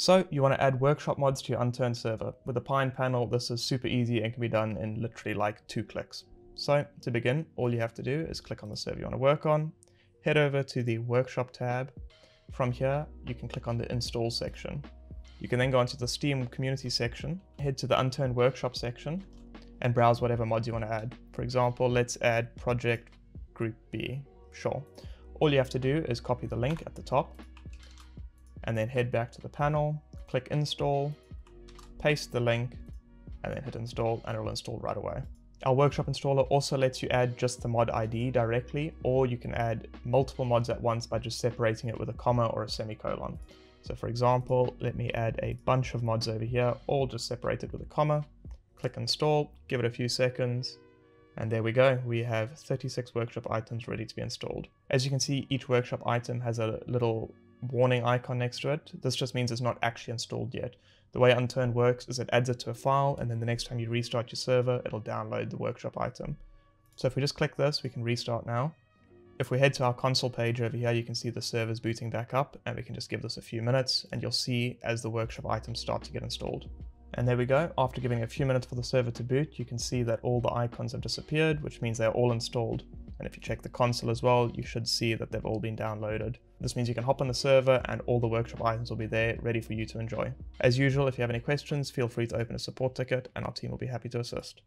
So you want to add workshop mods to your unturned server. With the Pine panel, this is super easy and can be done in literally like two clicks. So to begin, all you have to do is click on the server you want to work on, head over to the workshop tab. From here, you can click on the install section. You can then go into the Steam community section, head to the unturned workshop section, and browse whatever mods you want to add. For example, let's add project group B. Sure. All you have to do is copy the link at the top and then head back to the panel, click install, paste the link, and then hit install and it'll install right away. Our workshop installer also lets you add just the mod ID directly, or you can add multiple mods at once by just separating it with a comma or a semicolon. So for example, let me add a bunch of mods over here, all just separated with a comma. Click install, give it a few seconds, and there we go. We have 36 workshop items ready to be installed. As you can see, each workshop item has a little warning icon next to it. This just means it's not actually installed yet. The way Unturned works is it adds it to a file and then the next time you restart your server, it'll download the workshop item. So if we just click this, we can restart now. If we head to our console page over here, you can see the server's booting back up and we can just give this a few minutes and you'll see as the workshop items start to get installed. And there we go. After giving a few minutes for the server to boot, you can see that all the icons have disappeared, which means they're all installed. And if you check the console as well, you should see that they've all been downloaded. This means you can hop on the server and all the workshop items will be there ready for you to enjoy. As usual, if you have any questions, feel free to open a support ticket and our team will be happy to assist.